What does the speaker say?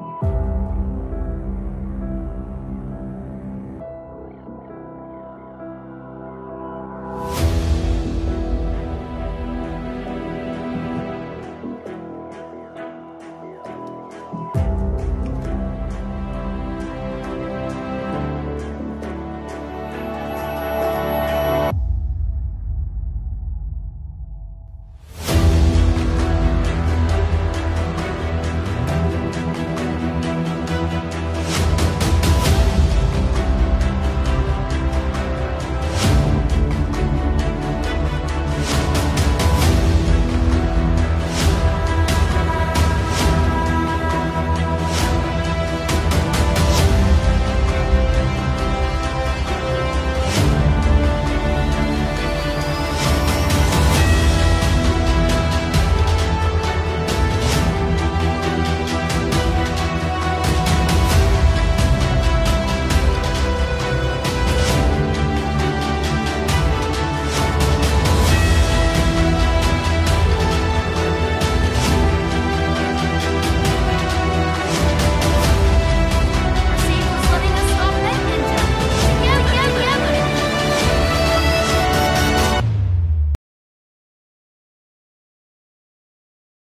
Bye.